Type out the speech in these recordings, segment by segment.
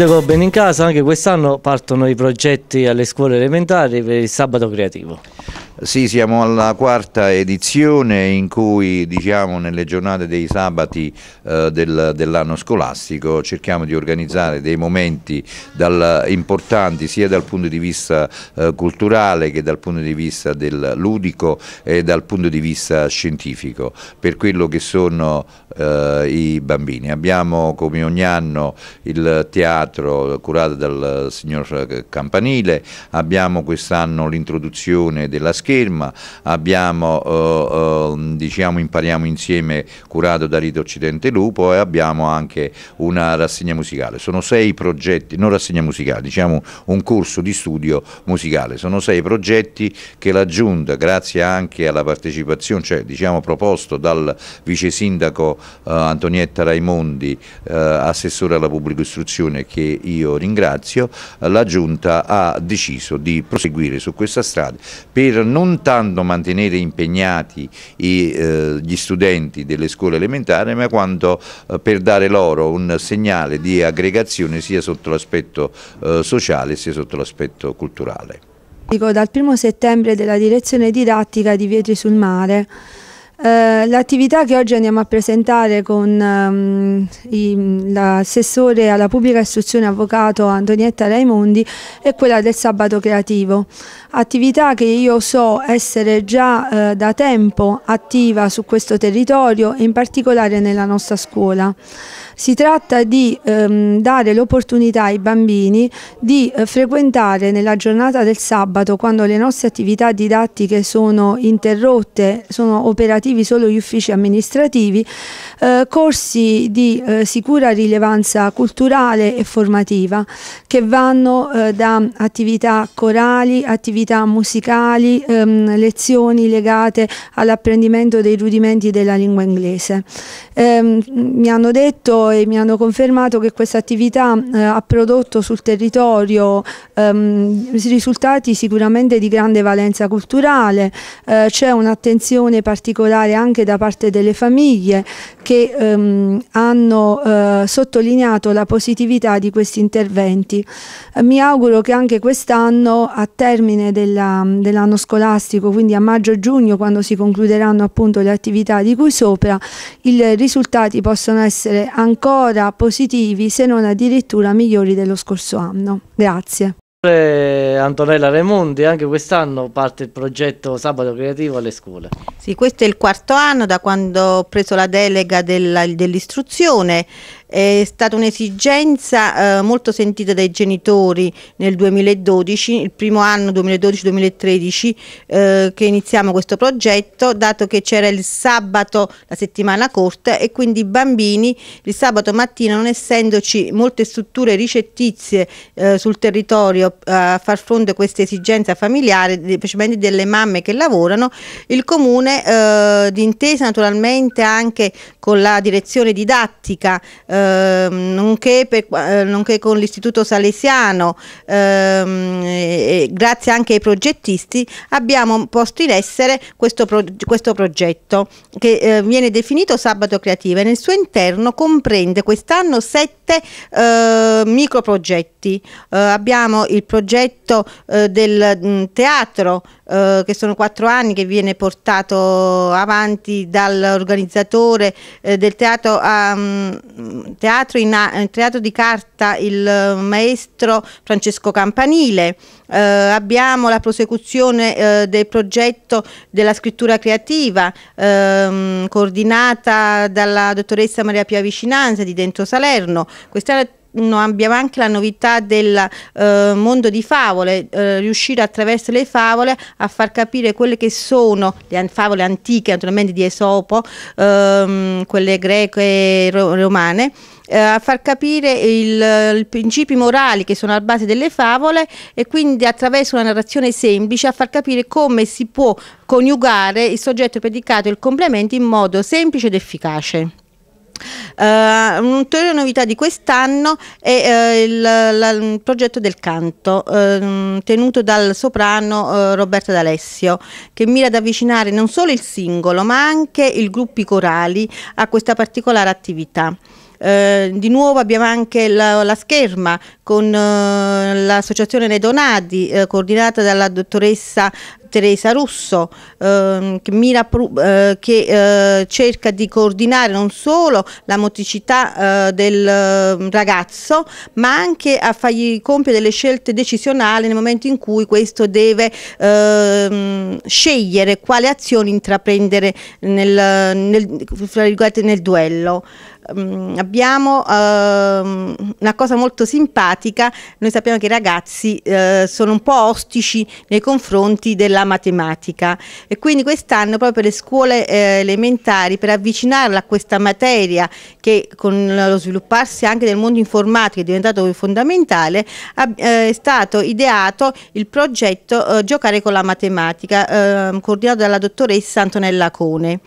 Sindaco Benincasa, anche quest'anno partono i progetti alle scuole elementari per il sabato creativo. Sì, siamo alla quarta edizione in cui diciamo, nelle giornate dei sabati eh, del, dell'anno scolastico cerchiamo di organizzare dei momenti dal, importanti sia dal punto di vista eh, culturale che dal punto di vista del ludico e dal punto di vista scientifico per quello che sono eh, i bambini. Abbiamo come ogni anno il teatro curato dal signor Campanile, abbiamo quest'anno l'introduzione della scheda scherma, abbiamo, eh, eh, diciamo, impariamo insieme curato da Rito Occidente Lupo e abbiamo anche una rassegna musicale. Sono sei progetti, non rassegna musicale, diciamo un corso di studio musicale. Sono sei progetti che la Giunta, grazie anche alla partecipazione, cioè diciamo proposto dal vice sindaco eh, Antonietta Raimondi, eh, assessore alla pubblica istruzione che io ringrazio, la Giunta ha deciso di proseguire su questa strada per non tanto mantenere impegnati i, eh, gli studenti delle scuole elementari, ma quanto eh, per dare loro un segnale di aggregazione sia sotto l'aspetto eh, sociale sia sotto l'aspetto culturale. Dal primo settembre della direzione didattica di Vietri sul Mare eh, l'attività che oggi andiamo a presentare con um, l'assessore alla pubblica istruzione avvocato Antonietta Raimondi è quella del sabato creativo, attività che io so essere già uh, da tempo attiva su questo territorio e in particolare nella nostra scuola. Si tratta di ehm, dare l'opportunità ai bambini di eh, frequentare nella giornata del sabato, quando le nostre attività didattiche sono interrotte, sono operativi solo gli uffici amministrativi, eh, corsi di eh, sicura rilevanza culturale e formativa che vanno eh, da attività corali, attività musicali, ehm, lezioni legate all'apprendimento dei rudimenti della lingua inglese. Ehm, mi hanno detto e mi hanno confermato che questa attività eh, ha prodotto sul territorio ehm, risultati sicuramente di grande valenza culturale, eh, c'è un'attenzione particolare anche da parte delle famiglie che ehm, hanno eh, sottolineato la positività di questi interventi. Eh, mi auguro che anche quest'anno a termine dell'anno dell scolastico, quindi a maggio-giugno quando si concluderanno appunto le attività di cui sopra, i risultati possano essere ancora ancora positivi se non addirittura migliori dello scorso anno. Grazie. Antonella Raimondi, anche quest'anno parte il progetto Sabato Creativo alle scuole. Sì, questo è il quarto anno da quando ho preso la delega dell'istruzione è stata un'esigenza eh, molto sentita dai genitori nel 2012, il primo anno 2012-2013 eh, che iniziamo questo progetto, dato che c'era il sabato la settimana corta e quindi i bambini il sabato mattina non essendoci molte strutture ricettizie eh, sul territorio a far fronte a questa esigenza familiare, specialmente delle mamme che lavorano, il comune eh, d'intesa naturalmente anche con la direzione didattica eh, nonché, per, eh, nonché, con l'Istituto Salesiano, ehm, grazie anche ai progettisti, abbiamo posto in essere questo, pro, questo progetto che eh, viene definito Sabato Creativa e nel suo interno comprende quest'anno sette eh, microprogetti. Eh, abbiamo il progetto eh, del mh, mm, teatro eh, che sono quattro anni che viene portato avanti dall'organizzatore eh, del teatro, um, teatro, in, teatro, di carta il maestro Francesco Campanile. Eh, abbiamo la prosecuzione eh, del progetto della scrittura creativa ehm, coordinata dalla dottoressa Maria Pia Vicinanza di Dentro Salerno. Questa no, abbiamo anche la novità del eh, mondo di favole, eh, riuscire attraverso le favole a far capire quelle che sono le favole antiche, naturalmente di Esopo, ehm, quelle greche e romane, eh, a far capire i principi morali che sono alla base delle favole e quindi attraverso una narrazione semplice a far capire come si può coniugare il soggetto predicato e il complemento in modo semplice ed efficace. Uh, un'ulteriore novità di quest'anno è uh, il, la, il, progetto del canto uh, tenuto dal soprano Roberta D'Alessio che mira ad avvicinare non solo il singolo ma anche i gruppi corali a questa particolare attività. Eh, di nuovo abbiamo anche la, la scherma con eh, l'associazione Nedonati eh, coordinata dalla dottoressa Teresa Russo ehm, che, mira, eh, che eh, cerca di coordinare non solo la motricità eh, del ehm, ragazzo ma anche a fargli compiere delle scelte decisionali nel momento in cui questo deve ehm, scegliere quale azioni intraprendere nel, nel, nel duello. Um, abbiamo uh, una cosa molto simpatica, noi sappiamo che i ragazzi uh, sono un po' ostici nei confronti della matematica. E quindi quest'anno proprio le scuole eh, elementari per avvicinarla a questa materia che con lo svilupparsi anche del mondo informatico è diventato fondamentale, eh, è stato ideato il progetto eh, Giocare con la matematica, ehm, coordinato dalla dottoressa Antonella Cone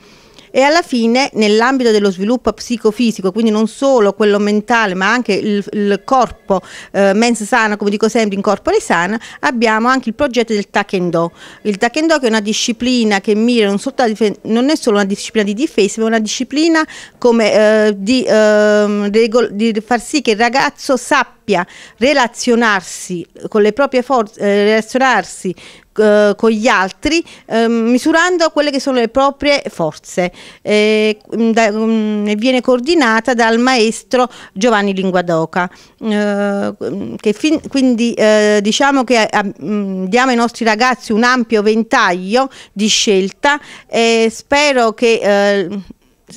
e alla fine nell'ambito dello sviluppo psicofisico, quindi non solo quello mentale ma anche il, il corpo eh, mens sana, come dico sempre, in corpore sana, abbiamo anche il progetto del Takendo. Il Takendo che è una disciplina che mira non, non è solo una disciplina di difesa, ma una disciplina come eh, di, eh, di far sì che il ragazzo sappia relazionarsi con le proprie forze, eh, relazionarsi eh, con gli altri eh, misurando quelle che sono le proprie forze. E mm, viene coordinata dal maestro Giovanni Linguadoca eh, quindi eh, diciamo che mm, diamo ai nostri ragazzi un ampio ventaglio di scelta e spero che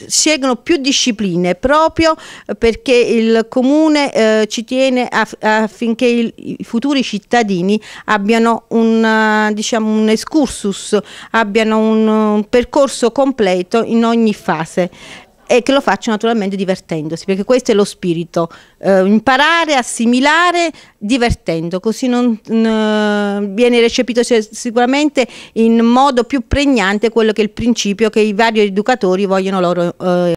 eh, scelgono più discipline proprio perché il comune eh, ci tiene aff affinché il, i futuri cittadini abbiano un, diciamo, un excursus, abbiano un, un percorso completo in ogni fase e che lo faccia naturalmente divertendosi, perché questo è lo spirito, eh, imparare, assimilare, divertendo, così non, eh, viene recepito sicuramente in modo più pregnante quello che è il principio che i vari educatori vogliono loro eh,